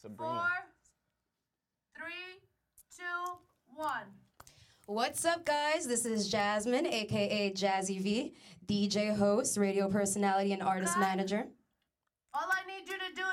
Sabrina. four, three, two, one. What's up, guys? This is Jasmine, aka Jazzy V, DJ host, radio personality, and artist Cut. manager. All I need you to do is